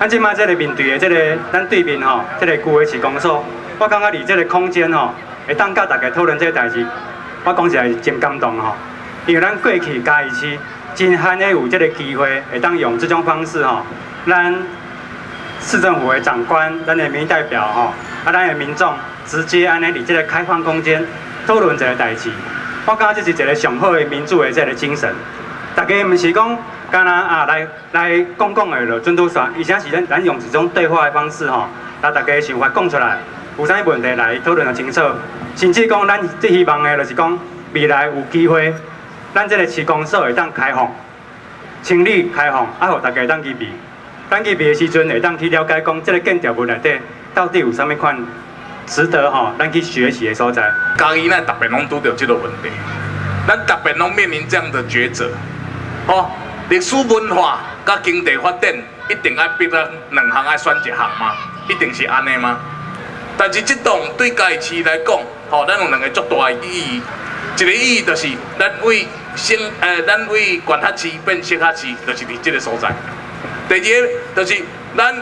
咱即摆即个面对的即个咱对面吼，即个旧的市公所，我感觉伫即个空间吼，会当甲大家讨论即个代志，我讲起来真感动吼。因为咱过去嘉义市真罕的有即个机会，会当用这种方式吼，咱市政府的长官、咱的民意代表吼，啊，咱的民众直接安尼伫即个开放空间讨论一个代志，我感觉这是一个上好的民主的即个精神。大家毋是讲。敢若啊，来来讲讲的咯准拄煞，而且是咱咱用一种对话的方式吼，把大家想法讲出来，有啥问题来讨论个清楚。甚至讲咱最希望的就是讲未来有机会，咱这个市公所会当开放、清理、开放，啊，互大家当去避。当去避的时阵会当去了解讲，这个建筑物内底到底有啥物款值得吼咱去学习的所在。嘉义咱逐遍拢拄到这个问题，咱逐遍拢面临这样的抉择，哦。历史文化甲经济发展一定要逼咱两项爱选一项吗？一定是安尼吗？但是这栋对嘉义市来讲，吼，咱有两个足大的意义。一个意义就是咱为新，呃，咱为管辖区变县辖市，就是伫这个所在。第二个就是咱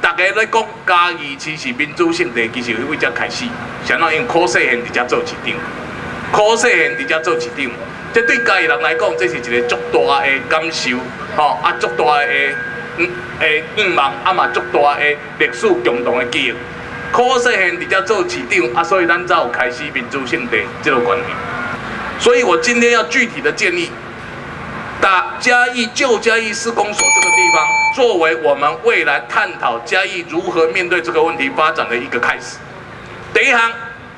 大家在讲嘉义市是民主圣地，其实为遮开始，相当用柯世贤伫遮做市长，柯世贤伫遮做市长。这对家己人来讲，这是一个足大的感受，吼啊，足大的嗯诶愿望，啊嘛足大的历史共同的记忆。可惜现伫遮做市长，啊，所以咱才有开始民主性地这个观念。所以我今天要具体的建议，打嘉义旧嘉义施工所这个地方，作为我们未来探讨嘉义如何面对这个问题发展的一个开始。第一行。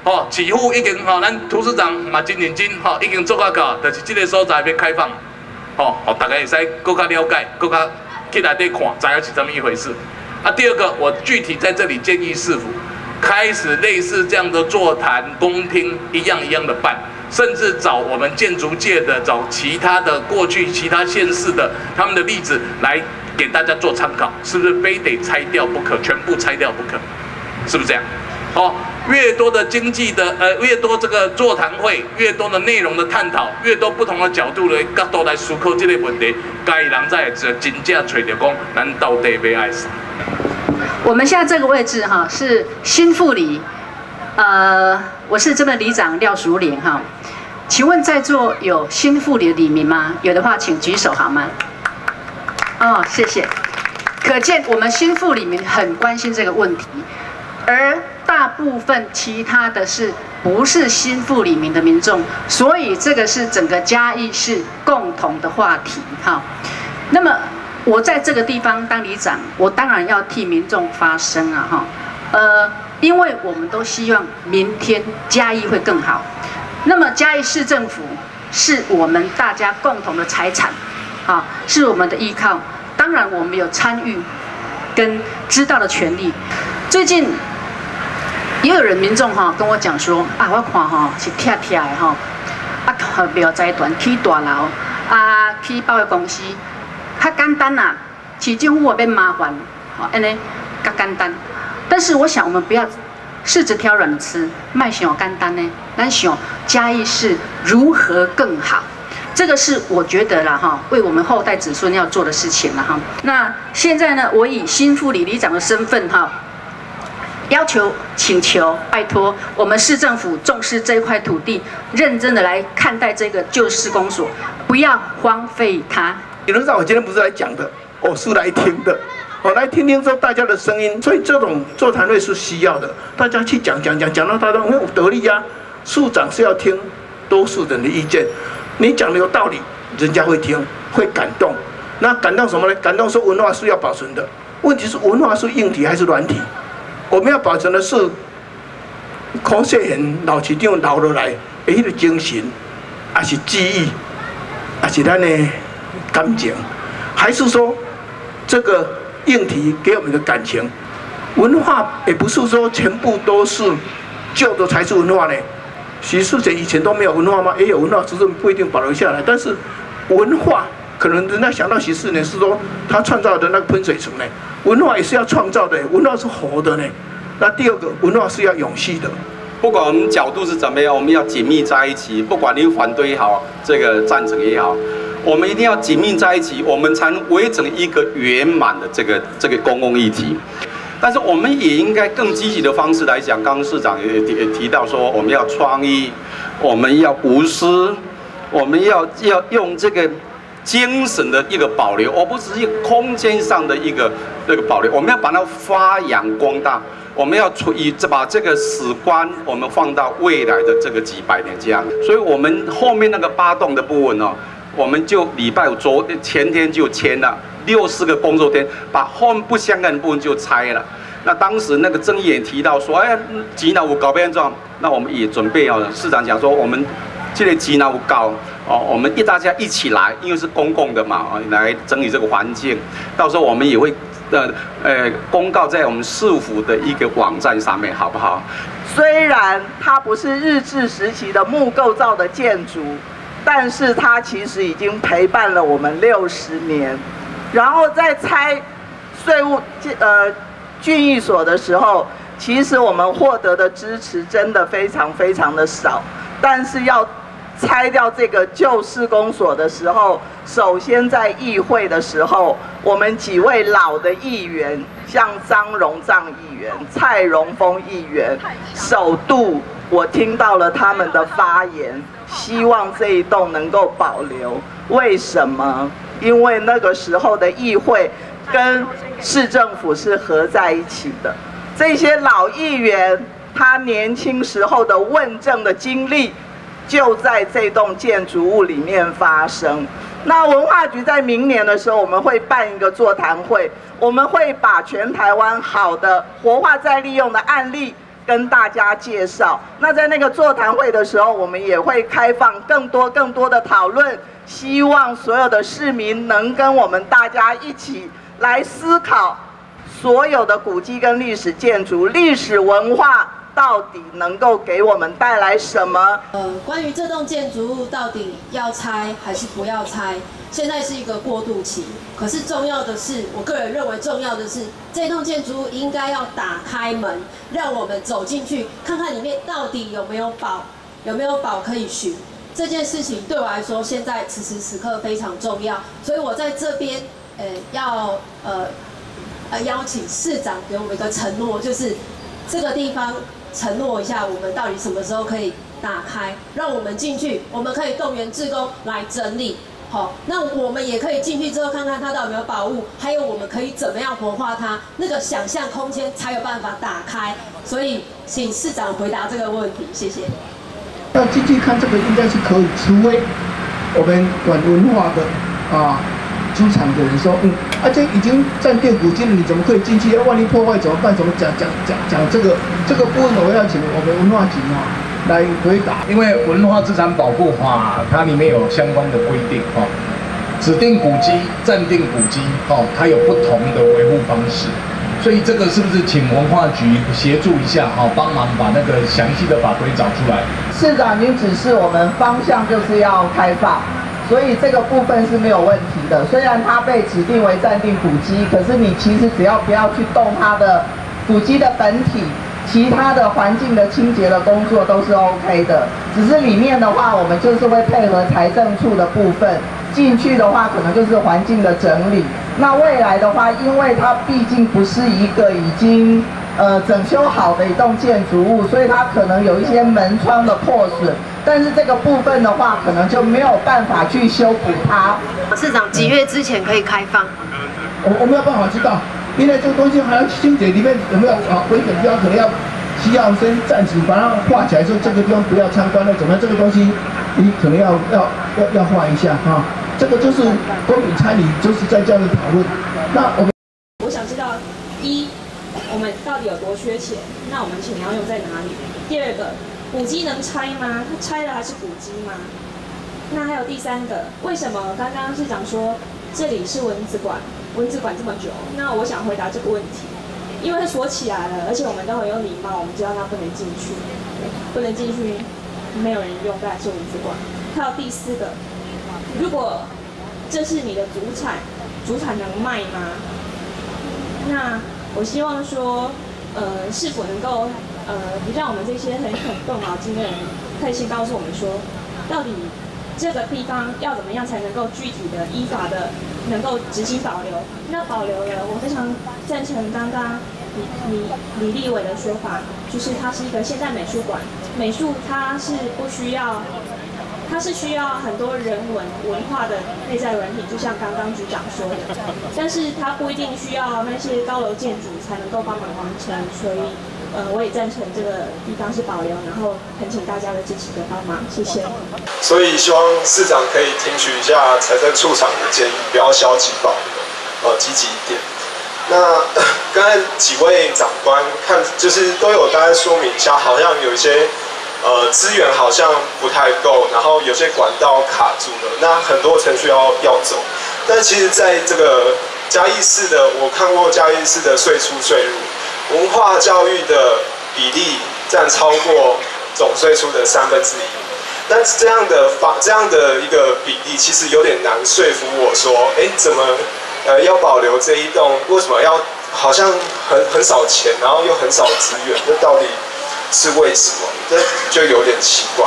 哦，几乎已经吼，咱图书长嘛真认真吼，已经做到到，就是这个所在要开放，吼，互大家会使更加了解，更加去内底看，知影是怎么一回事。啊，第二个，我具体在这里建议市府开始类似这样的座谈、公听一样一样的办，甚至找我们建筑界的、找其他的过去其他县市的他们的例子来给大家做参考，是不是非得拆掉不可，全部拆掉不可？是不是这样？哦，越多的经济的，呃，越多这个座谈会，越多的内容的探讨，越多不同的角度的角度来思考这类问题，该人在这真正找着讲，咱到底要爱啥？我们现在这个位置哈是新富里，呃，我是这边里长廖淑玲哈，请问在座有新富里的里民吗？有的话请举手好吗？哦，谢谢。可见我们新富里面很关心这个问题，而。大部分其他的是不是新富里面的民众，所以这个是整个嘉义市共同的话题哈。那么我在这个地方当里长，我当然要替民众发声啊哈。呃，因为我们都希望明天嘉义会更好。那么嘉义市政府是我们大家共同的财产，啊，是我们的依靠。当然我们有参与跟知道的权利。最近。也有人民众哈跟我讲说啊，我看哈是贴贴的哈，啊庙财团起大楼，啊起保险公司，较简单呐，市政府变麻烦，好安尼较简单。但是我想我们不要柿子挑软的吃，卖想简单呢，咱想嘉义市如何更好，这个是我觉得了哈，为我们后代子孙要做的事情了哈。那现在呢，我以新副理理长的身份哈。要求、请求、拜托我们市政府重视这块土地，认真的来看待这个旧施工所，不要荒废它。理论上，我今天不是来讲的，我是来听的，我来听听说大家的声音。所以这种座谈会是需要的，大家去讲讲讲，讲到大家很有得力呀。处长是要听多数人的意见，你讲的有道理，人家会听，会感动。那感动什么呢？感动说文化是要保存的，问题是文化是硬体还是软体？我们要保存的是孔世贤老市长留落来的迄个精神，还是记忆，还是咱的感情，还是说这个硬体给我们的感情？文化也不是说全部都是旧的才是文化呢。许世杰以前都没有文化吗？也有文化，只是不一定保留下来。但是文化可能人家想到许四年是说他创造的那个喷水池呢，文化也是要创造的，文化是活的呢。那第二个文化是要永续的。不管我们角度是怎么样，我们要紧密在一起。不管你反对也好，这个赞成也好，我们一定要紧密在一起，我们才能围成一个圆满的这个这个公共议题。但是我们也应该更积极的方式来讲。刚刚市长也提提到说，我们要创意，我们要无私，我们要要用这个精神的一个保留，而不是一空间上的一个那个保留。我们要把它发扬光大。我们要出以这把这个史观，我们放到未来的这个几百年这样，所以我们后面那个八栋的部分哦，我们就礼拜五昨前天就签了六十个工作天，把后面不相干的部分就拆了。那当时那个曾议也提到说，哎，吉南五搞变状，那我们也准备哦，市长讲说我们这个吉南五搞哦，我们一大家一起来，因为是公共的嘛，啊，来整理这个环境，到时候我们也会。呃呃，公告在我们市府的一个网站上面，好不好？虽然它不是日治时期的木构造的建筑，但是它其实已经陪伴了我们六十年。然后在拆税务呃郡役所的时候，其实我们获得的支持真的非常非常的少，但是要。拆掉这个旧市公所的时候，首先在议会的时候，我们几位老的议员，像张荣藏议员、蔡荣峰议员，首度我听到了他们的发言，希望这一栋能够保留。为什么？因为那个时候的议会跟市政府是合在一起的，这些老议员他年轻时候的问政的经历。就在这栋建筑物里面发生。那文化局在明年的时候，我们会办一个座谈会，我们会把全台湾好的活化再利用的案例跟大家介绍。那在那个座谈会的时候，我们也会开放更多更多的讨论，希望所有的市民能跟我们大家一起来思考所有的古迹跟历史建筑、历史文化。到底能够给我们带来什么？呃，关于这栋建筑物到底要拆还是不要拆，现在是一个过渡期。可是重要的是，我个人认为重要的是，这栋建筑物应该要打开门，让我们走进去看看里面到底有没有宝，有没有宝可以寻。这件事情对我来说，现在此时此刻非常重要。所以我在这边，呃，要呃呃邀请市长给我们一个承诺，就是这个地方。承诺一下，我们到底什么时候可以打开，让我们进去？我们可以动员志工来整理，好，那我们也可以进去之后看看它到底有没有宝物，还有我们可以怎么样活化它，那个想象空间才有办法打开。所以，请市长回答这个问题，谢谢。要进去看这个应该是可以，除非我们管文化的啊。出场的人说：“嗯，而且已经占定古迹了，你怎么可以进去？万一破坏怎么办？怎么讲讲讲讲这个这个部分，我要请我们文化局啊来回答。因为文化资产保护法它里面有相关的规定哈，指定古迹、暂定古迹哦，它有不同的维护方式，所以这个是不是请文化局协助一下哈，帮忙把那个详细的法规找出来？市长您指示我们方向就是要开放。”所以这个部分是没有问题的。虽然它被指定为暂定古迹，可是你其实只要不要去动它的古迹的本体，其他的环境的清洁的工作都是 OK 的。只是里面的话，我们就是会配合财政处的部分进去的话，可能就是环境的整理。那未来的话，因为它毕竟不是一个已经呃整修好的一栋建筑物，所以它可能有一些门窗的破损。但是这个部分的话，可能就没有办法去修补它。市长几月之前可以开放？我我没有办法知道，因为这个东西还要清洁，里面有没有啊？危险标可能要需要先暂时把它画起来，说这个地方不要参观了，怎么样？这个东西你可能要要要要画一下哈。这个就是公平参与，就是在这样的讨论。那我们我想知道，一我们到底有多缺钱？那我们钱要用在哪里？第二个。古迹能拆吗？它拆了还是古迹吗？那还有第三个，为什么刚刚市长说这里是蚊子馆，蚊子馆这么久？那我想回答这个问题，因为它锁起来了，而且我们都很有礼貌，我们知道它不能进去，不能进去，没有人用，但是蚊子馆。还有第四个，如果这是你的主产，主产能卖吗？那我希望说，呃，是否能够，呃，让我们这些很肯动脑筋的人，可以先告诉我们说，到底这个地方要怎么样才能够具体的依法的能够执行保留？那保留了，我非常赞成刚刚李李李立伟的说法，就是它是一个现代美术馆，美术它是不需要。它是需要很多人文文化的内在软体，就像刚刚局长说的，但是它不一定需要那些高楼建筑才能够帮忙完成，所以，呃，我也赞成这个地方是保留，然后恳请大家的支持跟帮忙，谢谢。所以希望市长可以听取一下财政处长的建议，不要消极保留，呃，积极一点。那 刚才几位长官看，就是都有大概说明一下，好像有一些。呃，资源好像不太够，然后有些管道卡住了，那很多程序要要走。但其实，在这个嘉义市的，我看过嘉义市的税出税入，文化教育的比例占超过总税出的三分之一。但是这样的法，这样的一个比例，其实有点难说服我说，哎，怎么呃要保留这一栋？为什么要好像很很少钱，然后又很少资源？这到底？是为什么？这就有点奇怪。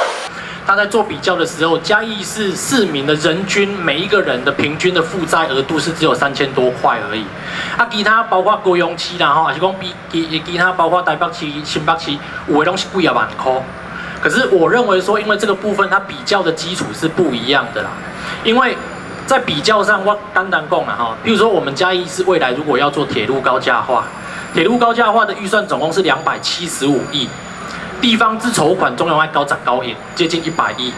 他在做比较的时候，嘉义市市民的人均每一个人的平均的负债额度是只有三千多块而已。啊，其他包括高雄市啦吼，还是讲比其其他包括台北市、新北市，有的东西贵啊万块。可是我认为说，因为这个部分它比较的基础是不一样的啦。因为在比较上，我单单讲了哈，比如说我们嘉义市未来如果要做铁路高架化，铁路高架化的预算总共是两百七十五亿。地方自筹款中央爱高涨高引，接近一百亿。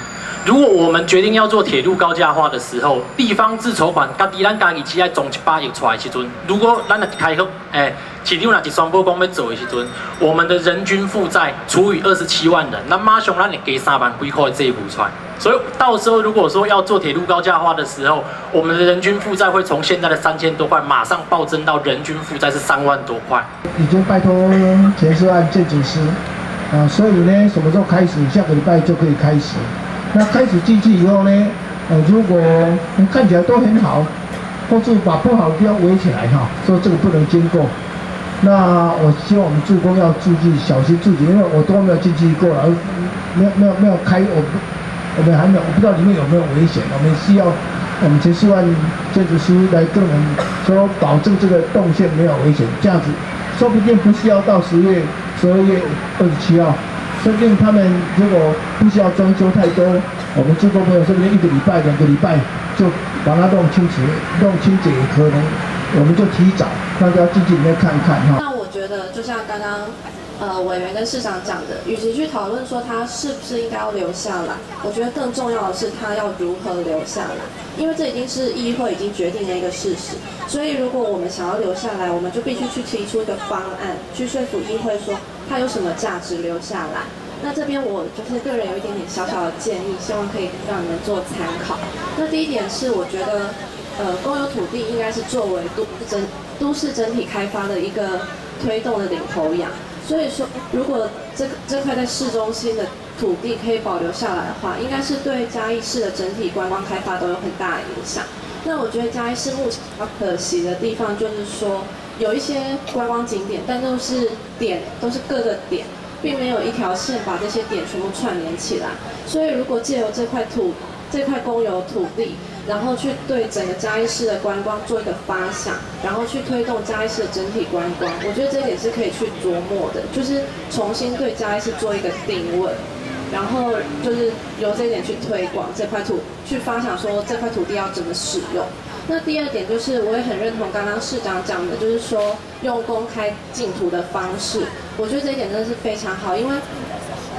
如果我们决定要做铁路高架化的时候，地方自筹款家己咱家己只爱总一百亿出来时阵，如果咱的开口，诶，市场若是双波光要走的时阵，我们的人均负债除以二十七万人，那马上咱就给三万几块这一步出来。所以到时候如果说要做铁路高架化的时候，我们的人均负债会从现在的三千多块，马上暴增到人均负债是三万多块。已经拜托前涉案建筑师。啊，所以呢，什么时候开始？下个礼拜就可以开始。那开始进去以后呢，呃，如果看起来都很好，或是把不好的地方围起来哈，说这个不能经过。那我希望我们助攻要注意，小心注意，因为我都没有进去过了，没有没有没有开，我，我们还没有，我不知道里面有没有危险。我们需要我们前四万建筑师来跟我们说，保证这个动线没有危险，这样子，说不定不需要到十月。十二月二十七号，说不定他们如果不需要装修太多，我们制作朋友说不定一个礼拜、两个礼拜就把它弄清洁、弄清洁也可能，我们就提早，大家进去里面看看哈。那我觉得就像刚刚。呃，委员跟市长讲的，与其去讨论说他是不是应该要留下来，我觉得更重要的是他要如何留下来，因为这已经是议会已经决定的一个事实。所以如果我们想要留下来，我们就必须去提出一个方案，去说服议会说它有什么价值留下来。那这边我就是个人有一点点小小的建议，希望可以让你们做参考。那第一点是，我觉得，呃，公有土地应该是作为都整都市整体开发的一个推动的领头羊。所以说，如果这这块在市中心的土地可以保留下来的话，应该是对嘉义市的整体观光开发都有很大的影响。那我觉得嘉义市目前比较可惜的地方，就是说有一些观光景点，但都是点，都是各个点，并没有一条线把这些点全部串联起来。所以如果借由这块土，这块公有土地，然后去对整个嘉义市的观光做一个发想，然后去推动嘉义市的整体观光，我觉得这点是可以去琢磨的，就是重新对嘉义市做一个定位，然后就是由这一点去推广这块土，去发想说这块土地要怎么使用。那第二点就是，我也很认同刚刚市长讲的，就是说用公开竞图的方式，我觉得这一点真的是非常好，因为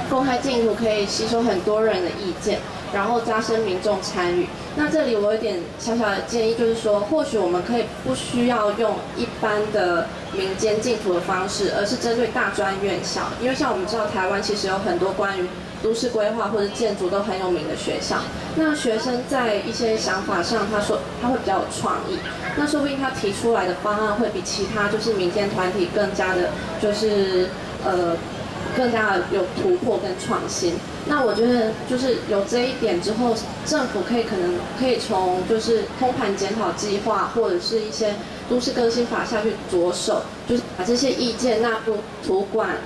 公开竞图可以吸收很多人的意见。然后加深民众参与。那这里我有点小小的建议，就是说，或许我们可以不需要用一般的民间净土的方式，而是针对大专院校。因为像我们知道，台湾其实有很多关于都市规划或者建筑都很有名的学校。那学生在一些想法上，他说他会比较有创意。那说不定他提出来的方案会比其他就是民间团体更加的，就是呃。更加的有突破跟创新。那我觉得就是有这一点之后，政府可以可能可以从就是通盘检讨计划或者是一些都市更新法下去着手，就是把这些意见纳入图管、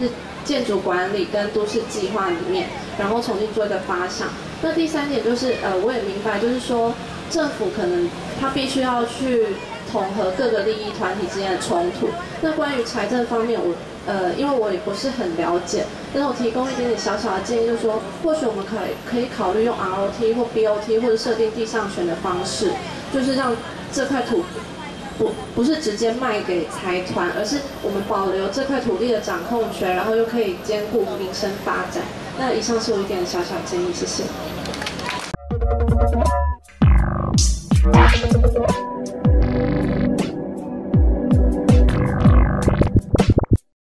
是建筑管理跟都市计划里面，然后重新做一个发想。那第三点就是呃，我也明白，就是说政府可能他必须要去统合各个利益团体之间的冲突。那关于财政方面，我呃，因为我也不是很了解，但是我提供一点点小小的建议，就是说，或许我们可以可以考虑用 ROT 或 BOT 或者设定地上权的方式，就是让这块土不不是直接卖给财团，而是我们保留这块土地的掌控权，然后又可以兼顾民生发展。那以上是我一点小小建议，谢谢。